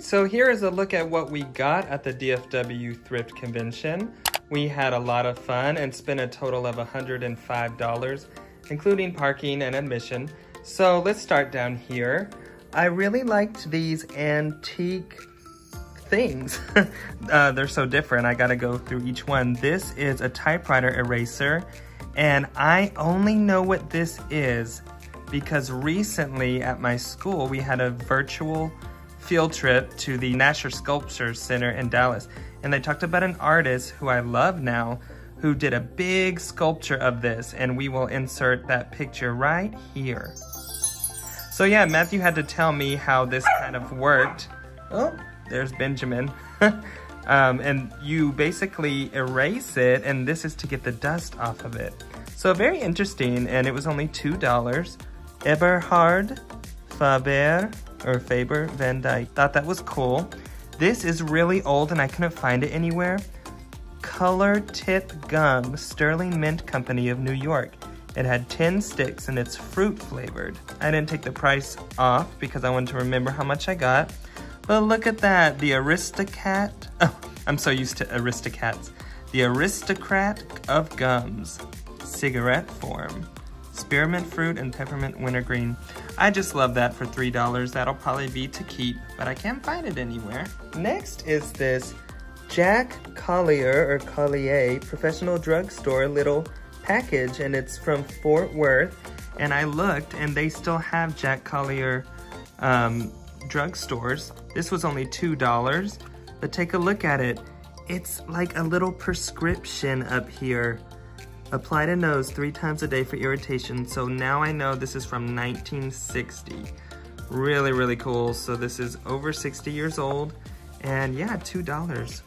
Right, so here is a look at what we got at the DFW Thrift Convention. We had a lot of fun and spent a total of $105, including parking and admission. So let's start down here. I really liked these antique things. uh, they're so different, I gotta go through each one. This is a typewriter eraser, and I only know what this is because recently at my school, we had a virtual field trip to the Nasher Sculpture Center in Dallas. And they talked about an artist who I love now who did a big sculpture of this and we will insert that picture right here. So yeah, Matthew had to tell me how this kind of worked. Oh, there's Benjamin. um, and you basically erase it and this is to get the dust off of it. So very interesting and it was only $2. Eberhard Faber or Faber Van Dyke. Thought that was cool. This is really old and I couldn't find it anywhere. Color Tip Gum, Sterling Mint Company of New York. It had 10 sticks and it's fruit flavored. I didn't take the price off because I wanted to remember how much I got. But look at that, the Aristocat. Oh, I'm so used to Aristocats. The Aristocrat of Gums, cigarette form. Spearmint fruit and peppermint wintergreen. I just love that for $3. That'll probably be to keep, but I can't find it anywhere. Next is this Jack Collier or Collier professional drugstore little package and it's from Fort Worth. And I looked and they still have Jack Collier um, drugstores. This was only $2, but take a look at it. It's like a little prescription up here. Apply to nose three times a day for irritation. So now I know this is from 1960. Really, really cool. So this is over 60 years old. And yeah, $2.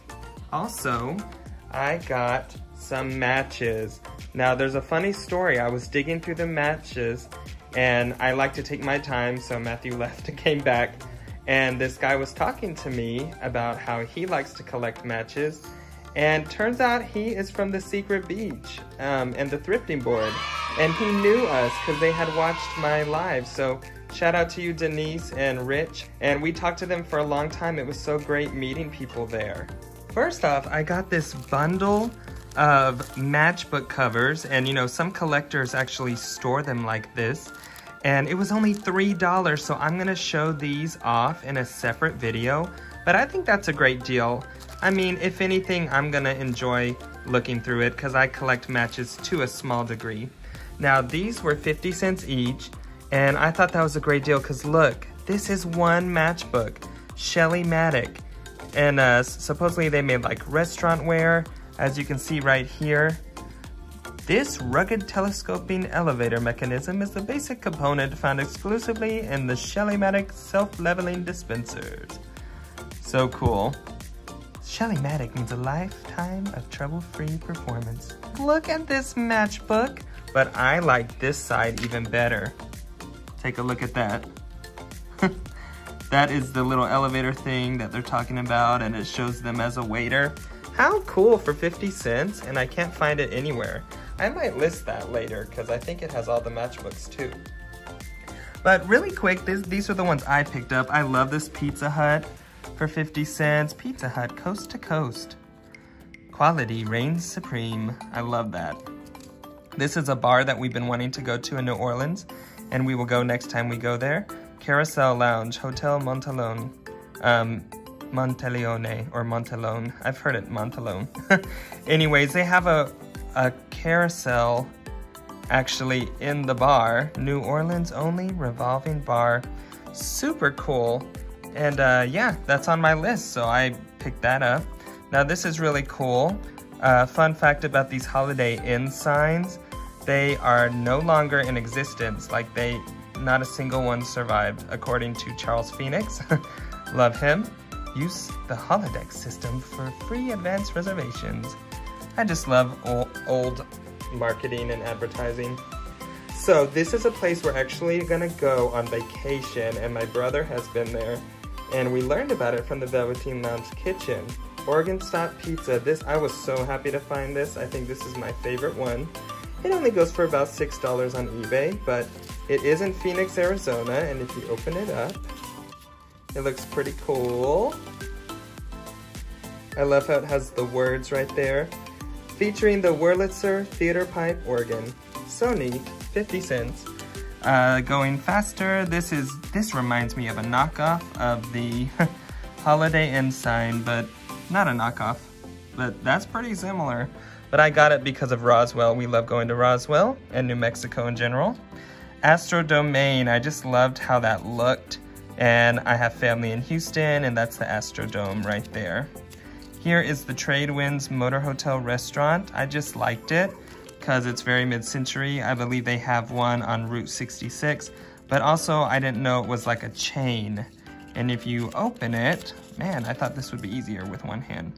Also, I got some matches. Now there's a funny story. I was digging through the matches and I like to take my time. So Matthew left and came back. And this guy was talking to me about how he likes to collect matches and turns out he is from the Secret Beach um, and the Thrifting Board. And he knew us because they had watched my live. So shout out to you, Denise and Rich. And we talked to them for a long time. It was so great meeting people there. First off, I got this bundle of matchbook covers. And you know, some collectors actually store them like this. And it was only $3, so I'm gonna show these off in a separate video. But I think that's a great deal. I mean, if anything, I'm gonna enjoy looking through it because I collect matches to a small degree. Now, these were 50 cents each, and I thought that was a great deal because look, this is one matchbook, Shelly-Matic. And uh, supposedly they made like restaurant wear, as you can see right here. This rugged telescoping elevator mechanism is the basic component found exclusively in the Shelly-Matic self-leveling dispensers. So cool. Shelly-Matic means a lifetime of trouble-free performance. Look at this matchbook, but I like this side even better. Take a look at that. that is the little elevator thing that they're talking about and it shows them as a waiter. How cool for 50 cents and I can't find it anywhere. I might list that later because I think it has all the matchbooks too. But really quick, this, these are the ones I picked up. I love this Pizza Hut for 50 cents. Pizza Hut, coast to coast. Quality reigns supreme. I love that. This is a bar that we've been wanting to go to in New Orleans, and we will go next time we go there. Carousel Lounge, Hotel Montalone, um, Monteleone, or Montalone. I've heard it Montalone. Anyways, they have a, a carousel actually in the bar. New Orleans only revolving bar. Super cool. And uh, yeah, that's on my list, so I picked that up. Now this is really cool. Uh, fun fact about these Holiday Inn signs, they are no longer in existence. Like they, not a single one survived, according to Charles Phoenix. Love him. Use the Holidex system for free advance reservations. I just love old, old marketing and advertising. So this is a place we're actually gonna go on vacation and my brother has been there and we learned about it from the Velveteen Lounge kitchen. Organ Stop Pizza. This I was so happy to find this. I think this is my favorite one. It only goes for about $6 on eBay, but it is in Phoenix, Arizona, and if you open it up, It looks pretty cool. I love how it has the words right there. Featuring the Wurlitzer Theater Pipe Organ. So neat, 50 cents. Uh, going faster, this is this reminds me of a knockoff of the Holiday Inn sign, but not a knockoff. But that's pretty similar. But I got it because of Roswell. We love going to Roswell and New Mexico in general. Astro Domain, I just loved how that looked. And I have family in Houston, and that's the Astrodome right there. Here is the Tradewinds Motor Hotel Restaurant. I just liked it because it's very mid-century. I believe they have one on Route 66, but also I didn't know it was like a chain. And if you open it, man, I thought this would be easier with one hand.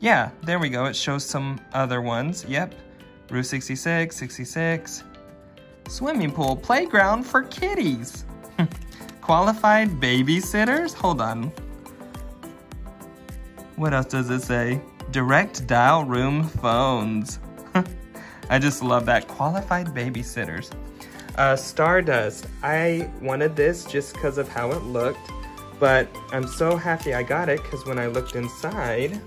Yeah, there we go. It shows some other ones. Yep, Route 66, 66. Swimming pool, playground for kitties. Qualified babysitters? Hold on. What else does it say? Direct dial room phones. I just love that. Qualified babysitters. Uh, Stardust. I wanted this just because of how it looked, but I'm so happy I got it because when I looked inside,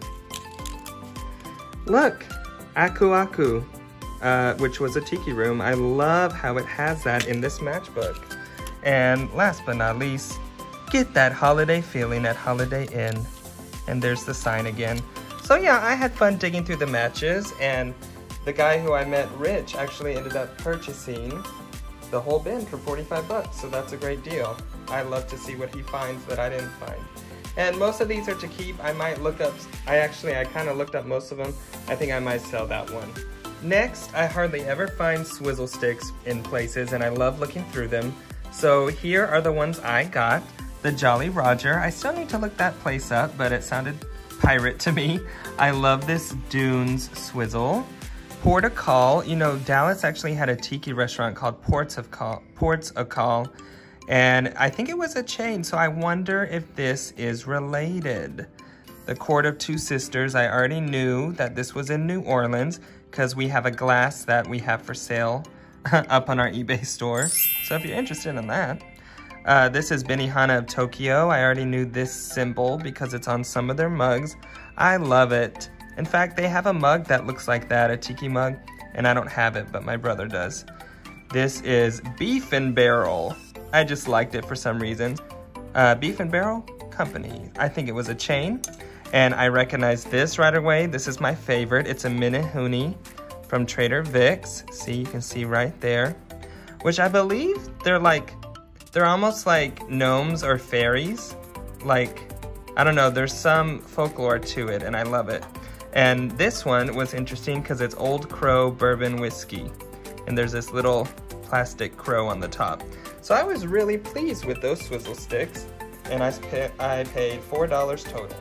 look, Aku Aku, uh, which was a tiki room. I love how it has that in this matchbook. And last but not least, get that holiday feeling at Holiday Inn. And there's the sign again. So yeah, I had fun digging through the matches and the guy who I met, Rich, actually ended up purchasing the whole bin for 45 bucks, so that's a great deal. I love to see what he finds that I didn't find. And most of these are to keep. I might look up, I actually, I kind of looked up most of them. I think I might sell that one. Next, I hardly ever find swizzle sticks in places and I love looking through them. So here are the ones I got. The Jolly Roger. I still need to look that place up, but it sounded pirate to me. I love this Dunes swizzle. Port of Call, you know, Dallas actually had a tiki restaurant called Ports of Call, Ports of Call, and I think it was a chain, so I wonder if this is related. The Court of Two Sisters, I already knew that this was in New Orleans because we have a glass that we have for sale up on our eBay store. So if you're interested in that. Uh, this is Benihana of Tokyo. I already knew this symbol because it's on some of their mugs. I love it. In fact, they have a mug that looks like that, a tiki mug, and I don't have it, but my brother does. This is Beef and Barrel. I just liked it for some reason. Uh, Beef and Barrel Company. I think it was a chain, and I recognized this right away. This is my favorite. It's a Menehune from Trader Vic's. See, you can see right there. Which I believe they're like, they're almost like gnomes or fairies. Like, I don't know, there's some folklore to it and I love it. And this one was interesting because it's Old Crow Bourbon Whiskey. And there's this little plastic crow on the top. So I was really pleased with those swizzle sticks. And I, I paid $4 total.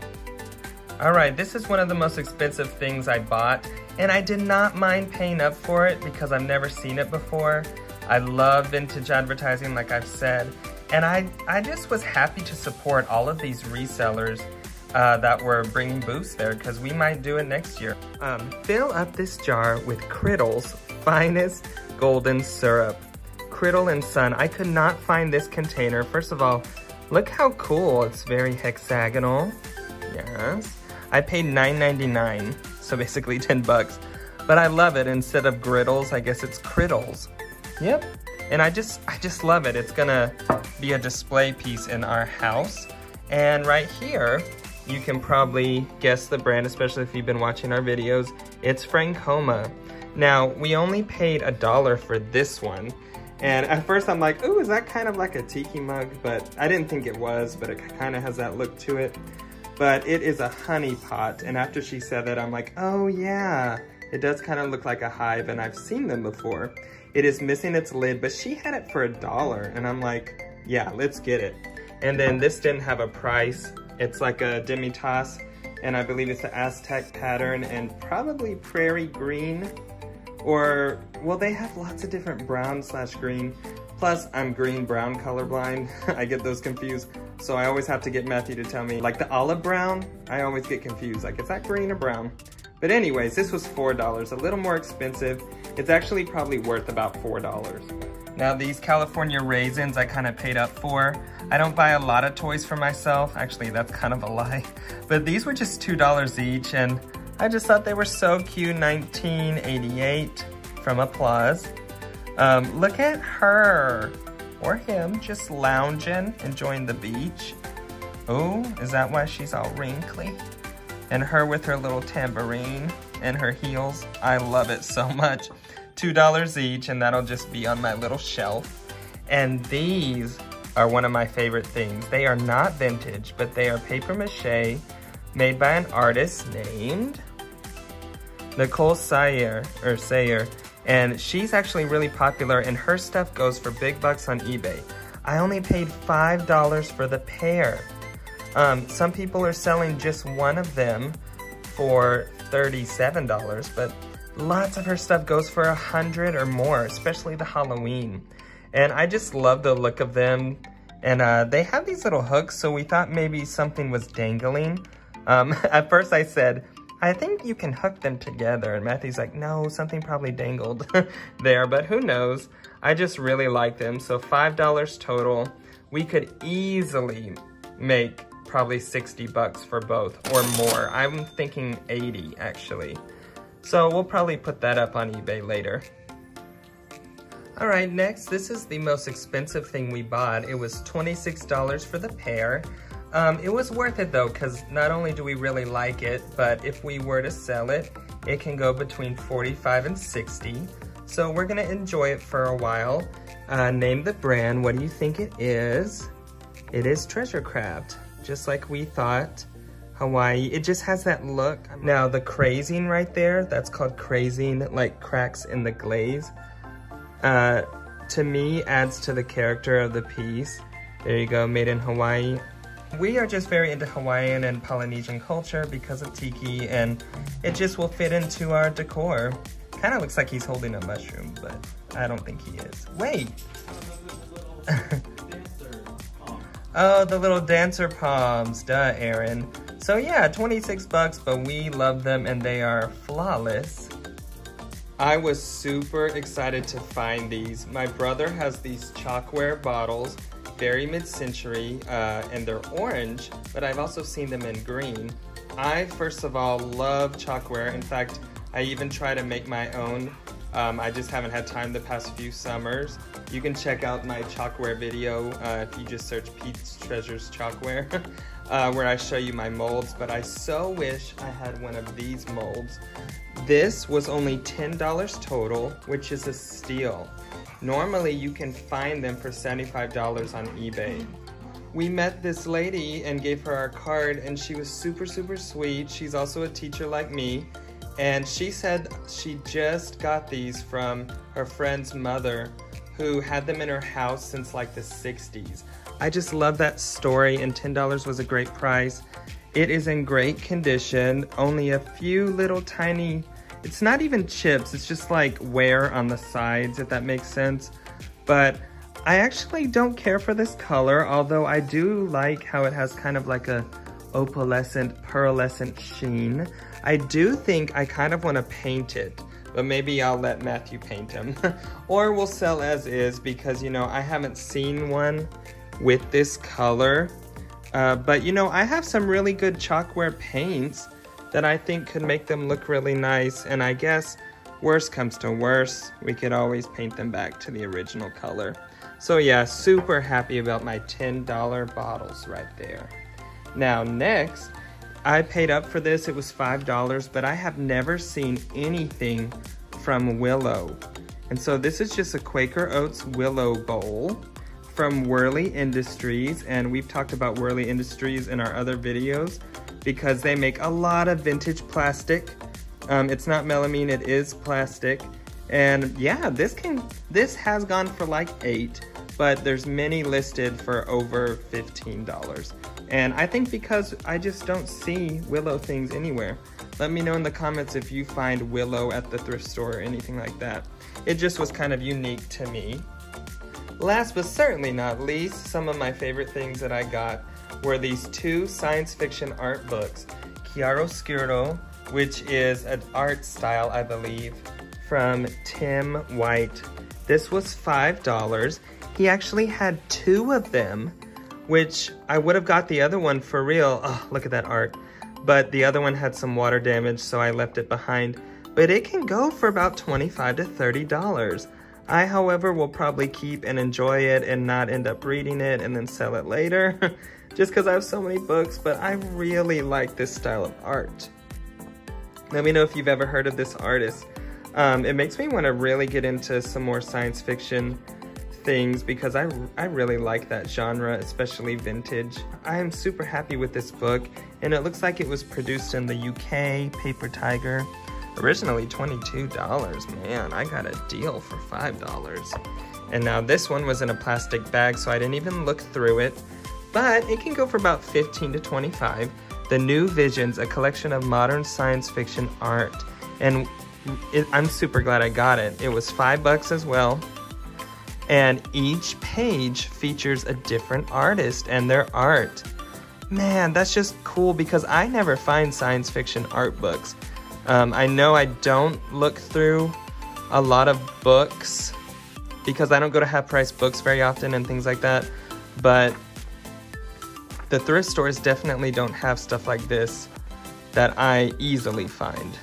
All right, this is one of the most expensive things I bought, and I did not mind paying up for it because I've never seen it before. I love vintage advertising, like I've said, and I, I just was happy to support all of these resellers uh, that were bringing booths there because we might do it next year. Um, fill up this jar with Criddle's finest golden syrup. Criddle and Son, I could not find this container. First of all, look how cool, it's very hexagonal. Yes. I paid $9.99, so basically 10 bucks. But I love it. Instead of griddles, I guess it's criddles. Yep. And I just, I just love it. It's gonna be a display piece in our house. And right here, you can probably guess the brand, especially if you've been watching our videos. It's Frankoma. Now, we only paid a dollar for this one. And at first I'm like, ooh, is that kind of like a tiki mug? But I didn't think it was, but it kind of has that look to it but it is a honey pot. And after she said that, I'm like, oh yeah, it does kind of look like a hive and I've seen them before. It is missing its lid, but she had it for a dollar. And I'm like, yeah, let's get it. And then this didn't have a price. It's like a demi-tasse and I believe it's the Aztec pattern and probably prairie green or, well, they have lots of different brown slash green. Plus, I'm green-brown colorblind. I get those confused. So I always have to get Matthew to tell me, like the olive brown, I always get confused. Like, is that green or brown? But anyways, this was $4, a little more expensive. It's actually probably worth about $4. Now these California raisins I kind of paid up for. I don't buy a lot of toys for myself. Actually, that's kind of a lie. But these were just $2 each and I just thought they were so cute. 1988 from Applause. Um, look at her or him just lounging, enjoying the beach. Oh, is that why she's all wrinkly? And her with her little tambourine and her heels. I love it so much. $2 each, and that'll just be on my little shelf. And these are one of my favorite things. They are not vintage, but they are paper mache made by an artist named Nicole Sayre, or Sayre. And she's actually really popular and her stuff goes for big bucks on eBay. I only paid $5 for the pair. Um, some people are selling just one of them for $37, but lots of her stuff goes for a hundred or more, especially the Halloween. And I just love the look of them. And uh, they have these little hooks, so we thought maybe something was dangling. Um, at first I said, I think you can hook them together. And Matthew's like, no, something probably dangled there, but who knows? I just really like them. So $5 total. We could easily make probably 60 bucks for both or more. I'm thinking 80 actually. So we'll probably put that up on eBay later. All right, next, this is the most expensive thing we bought. It was $26 for the pair. Um, it was worth it though, because not only do we really like it, but if we were to sell it, it can go between 45 and 60. So we're gonna enjoy it for a while. Uh, name the brand, what do you think it is? It is Treasure Craft just like we thought. Hawaii, it just has that look. Now the crazing right there, that's called crazing, like cracks in the glaze. Uh, to me, adds to the character of the piece. There you go, made in Hawaii. We are just very into Hawaiian and Polynesian culture because of Tiki and it just will fit into our decor. Kind of looks like he's holding a mushroom, but I don't think he is. Wait! Oh, the little dancer palms. Duh, Aaron. So yeah, 26 bucks, but we love them and they are flawless. I was super excited to find these. My brother has these chalkware bottles, very mid-century, uh, and they're orange, but I've also seen them in green. I, first of all, love chalkware. In fact, I even try to make my own um, I just haven't had time the past few summers. You can check out my chalkware video uh, if you just search Pete's Treasures Chalkware, uh, where I show you my molds, but I so wish I had one of these molds. This was only $10 total, which is a steal. Normally you can find them for $75 on eBay. We met this lady and gave her our card and she was super, super sweet. She's also a teacher like me. And she said she just got these from her friend's mother who had them in her house since like the 60s. I just love that story and $10 was a great price. It is in great condition, only a few little tiny, it's not even chips, it's just like wear on the sides, if that makes sense. But I actually don't care for this color, although I do like how it has kind of like a opalescent, pearlescent sheen. I do think I kind of want to paint it, but maybe I'll let Matthew paint him. or we'll sell as is because, you know, I haven't seen one with this color. Uh, but, you know, I have some really good chalkware paints that I think could make them look really nice. And I guess worst comes to worst, we could always paint them back to the original color. So yeah, super happy about my $10 bottles right there. Now next, I paid up for this, it was $5, but I have never seen anything from Willow. And so this is just a Quaker Oats Willow Bowl from Worley Industries. And we've talked about Worley Industries in our other videos because they make a lot of vintage plastic. Um, it's not melamine, it is plastic. And yeah, this can this has gone for like eight, but there's many listed for over $15. And I think because I just don't see Willow things anywhere. Let me know in the comments if you find Willow at the thrift store or anything like that. It just was kind of unique to me. Last but certainly not least, some of my favorite things that I got were these two science fiction art books. Chiaroscuro, which is an art style, I believe, from Tim White. This was $5. He actually had two of them, which I would have got the other one for real. Oh, look at that art. But the other one had some water damage, so I left it behind. But it can go for about 25 to $30. I, however, will probably keep and enjoy it and not end up reading it and then sell it later. just because I have so many books, but I really like this style of art. Let me know if you've ever heard of this artist. Um, it makes me want to really get into some more science fiction things because I, I really like that genre, especially vintage. I am super happy with this book, and it looks like it was produced in the UK, Paper Tiger. Originally $22, man, I got a deal for $5. And now this one was in a plastic bag, so I didn't even look through it, but it can go for about 15 to 25. The New Visions, a collection of modern science fiction art. And it, I'm super glad I got it. It was five bucks as well. And each page features a different artist and their art. Man, that's just cool because I never find science fiction art books. Um, I know I don't look through a lot of books because I don't go to half price books very often and things like that. But the thrift stores definitely don't have stuff like this that I easily find.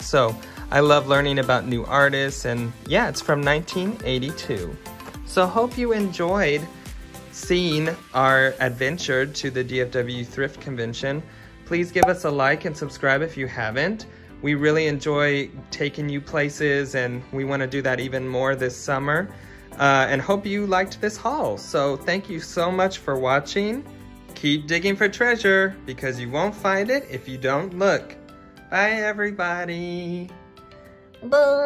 So I love learning about new artists and yeah, it's from 1982. So hope you enjoyed seeing our adventure to the DFW Thrift Convention. Please give us a like and subscribe if you haven't. We really enjoy taking you places and we want to do that even more this summer. Uh, and hope you liked this haul. So thank you so much for watching. Keep digging for treasure because you won't find it if you don't look. Bye, everybody. Boom.